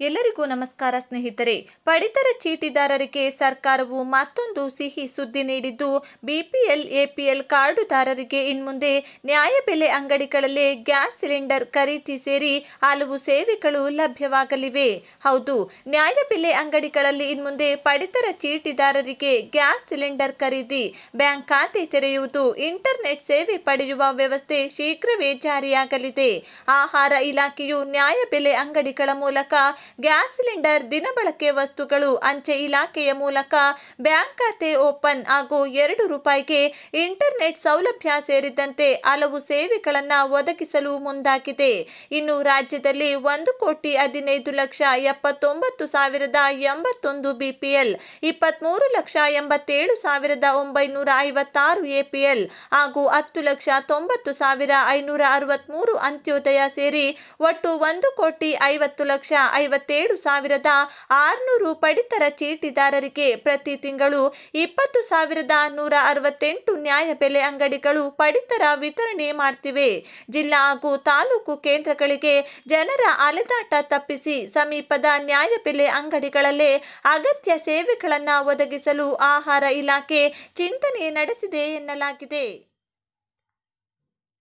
ಎಲ್ಲರಿಗೂ ನಮಸ್ಕಾರ ಸ್ನೇಹಿತರೆ. ಪಡಿತರ ಚೀಟಿದಾರರಿಗೆ ಸರ್ಕಾರವು ಮತ್ತೊಂದು ಸಿಹಿ ಸುದ್ದಿ ನೀಡಿದ್ದು, ಬಿಪಿಎಲ್, ಎಪಿಎಲ್ ಕಾರ್ಡುದಾರರಿಗೆ ಇನ್ಮುಂದೆ ನ್ಯಾಯಬೆಲೆ ಅಂಗಡಿಗಳಲ್ಲಿ ಗ್ಯಾಸ್ ಸಿಲಿಂಡರ್ ಖರೀದಿ ಸೇರಿ ಹಲವು ಸೇವೆಗಳು ಲಭ್ಯವಾಗಲಿವೆ. ಹೌದು ನ್ಯಾಯಬೆಲೆ ಅಂಗಡಿಗಳಲ್ಲಿ ಇನ್ಮುಂದೆ ಪಡಿತರ ಚೀಟಿದಾರರಿಗೆ ಗ್ಯಾಸ್ ಸಿಲಿಂಡರ್ ಖರೀದಿ, ಬ್ಯಾಂಕ್ ಖಾತೆ ತೆರೆಯುವುದು, ಇಂಟರ್ನೆಟ್ ಸೇವೆ ಪಡೆಯುವ ವ್ಯವಸ್ಥೆ ಶೀಘ್ರವೇ ಜಾರಿಯಾಗಲಿದೆ. ಆಹಾರ ಇಲಾಖೆಯು ನ್ಯಾಯಬೆಲೆ ಅಂಗಡಿಗಳ ಮೂಲಕ ಗ್ಯಾಸ್ ಸಿಲಿಂಡರ್ ದಿನಬಳಕೆ ವಸ್ತುಗಳು ಅಂಚೆ ಇಲಾಖೆಯ ಮೂಲಕ ಬ್ಯಾಂಕ್ ಖಾತೆ ಓಪನ್ ಹಾಗೂ ಎರಡು ರೂಪಾಯಿಗೆ ಇಂಟರ್ನೆಟ್ ಸೌಲಭ್ಯ ಸೇರಿದಂತೆ ಹಲವು ಸೇವೆಗಳನ್ನು ಒದಗಿಸಲು ಮುಂದಾಗಿದೆ. ಇನ್ನು ರಾಜ್ಯದಲ್ಲಿ ಒಂದು ಕೋಟಿ ಹದಿನೈದು ಲಕ್ಷ ಎಪ್ಪತ್ತೊಂಬತ್ತು ಸಾವಿರದ ಎಂಬತ್ತೊಂದು ಬಿಪಿಎಲ್ ಇಪ್ಪತ್ತ್ಮೂರು ಲಕ್ಷ ಎಂಬತ್ತೇಳು ಸಾವಿರದ ಒಂಬೈನೂರ ಐವತ್ತಾರು ಎಪಿಎಲ್ ಹಾಗೂ ಹತ್ತು ಲಕ್ಷ ತೊಂಬತ್ತು ಸಾವಿರ ಐನೂರ ಅರವತ್ತ್ಮೂರು ಅಂತ್ಯೋದಯ ಸೇರಿ ಒಟ್ಟು ಒಂದು ಕೋಟಿ ಐವತ್ತು ಲಕ್ಷ ಐವತ್ತೇಳು ಸಾವಿರದ ಆರುನೂರು ಪಡಿತರ ಚೀಟಿದಾರರಿಗೆ ಪ್ರತಿ ತಿಂಗಳು ಇಪ್ಪತ್ತು ಸಾವಿರದ ನೂರ ಅರವತ್ತೆಂಟು ನ್ಯಾಯಬೆಲೆ ಅಂಗಡಿಗಳು ಪಡಿತರ ವಿತರಣೆ ಮಾಡ್ತಿವೆ. ಜಿಲ್ಲಾ ಹಾಗೂ ತಾಲೂಕು ಕೇಂದ್ರಗಳಿಗೆ ಜನರ ಅಲೆದಾಟ ತಪ್ಪಿಸಿ ಸಮೀಪದ ನ್ಯಾಯಬೆಲೆ ಅಂಗಡಿಗಳಲ್ಲೇ ಅಗತ್ಯ ಸೇವೆಗಳನ್ನು ಒದಗಿಸಲು ಆಹಾರ ಇಲಾಖೆ ಚಿಂತನೆ ನಡೆಸಿದೆ ಎನ್ನಲಾಗಿದೆ.